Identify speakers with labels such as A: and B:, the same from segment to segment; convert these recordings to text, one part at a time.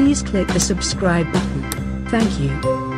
A: Please click the subscribe button. Thank you.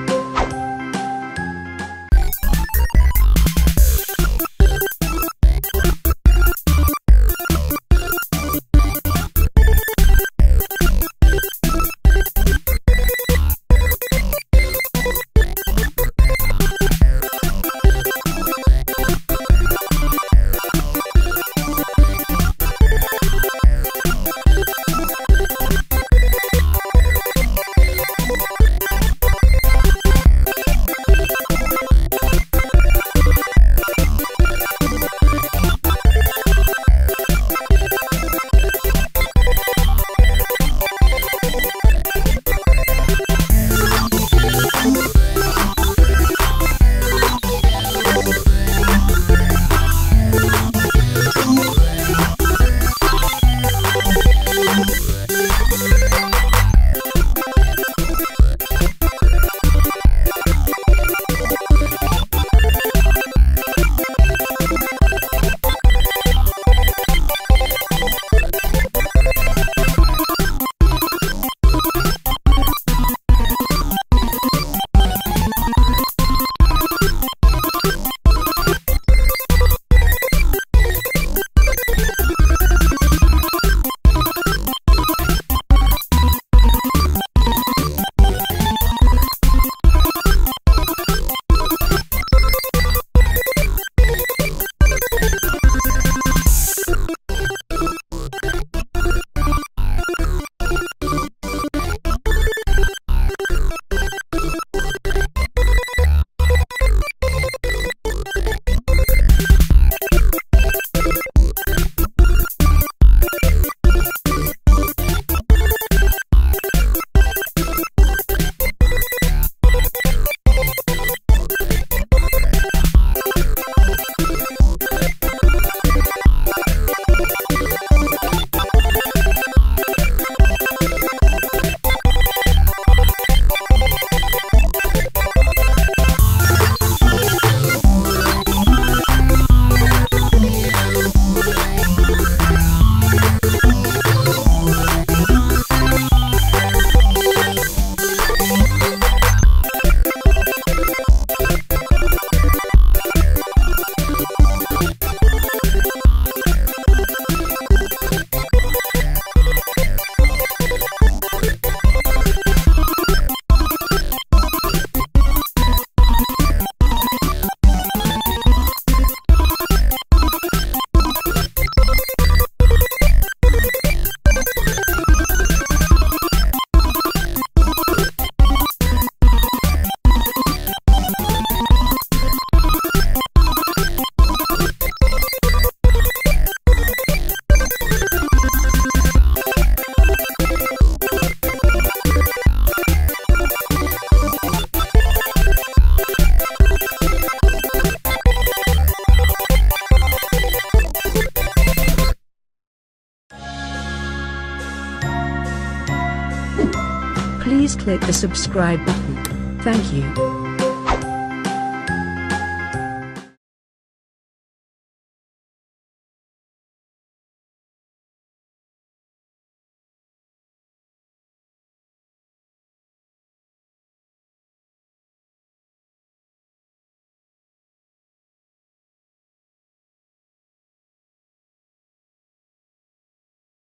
A: Please click the subscribe button. Thank you.